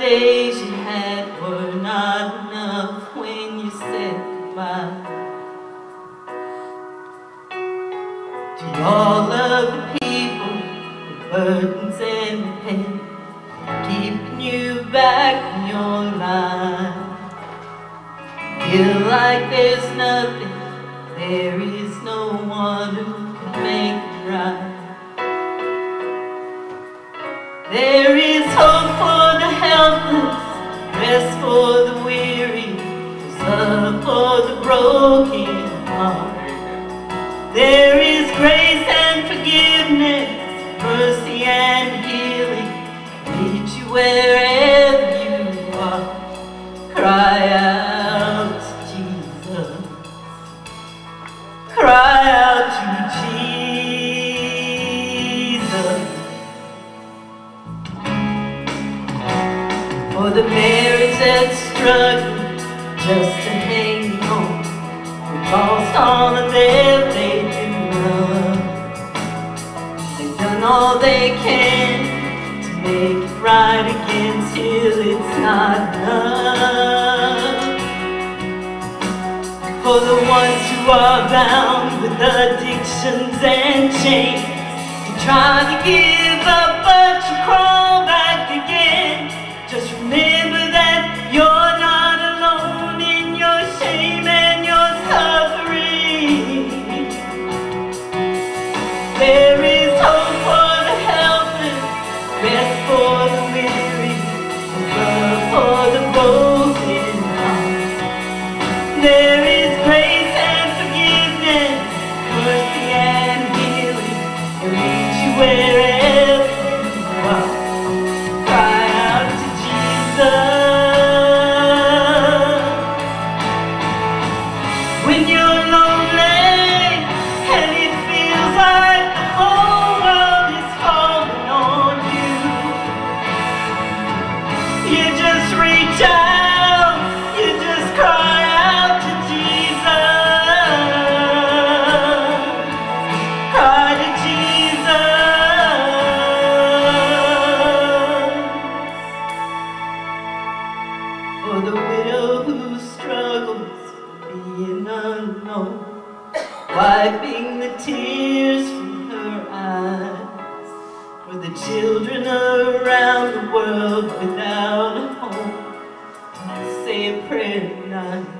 days you had were not enough when you said goodbye. To all of the people the burdens and the pain, keeping you back in your life. Feel like there's nothing, there is no one who can make it right. There is hope for the weary, there's love for the broken heart. There is grace and forgiveness, mercy and healing, meet you wherever you are. Cry out to Jesus, cry out to Jesus. For the marriage that struggled just to hang on. Who lost all of their faith in love They've done all they can to make it right again Till it's not enough. For the ones who are bound with addictions and chains You try to give up but you crawl rest for wiping the tears from her eyes. For the children around the world without a home, I say a prayer tonight.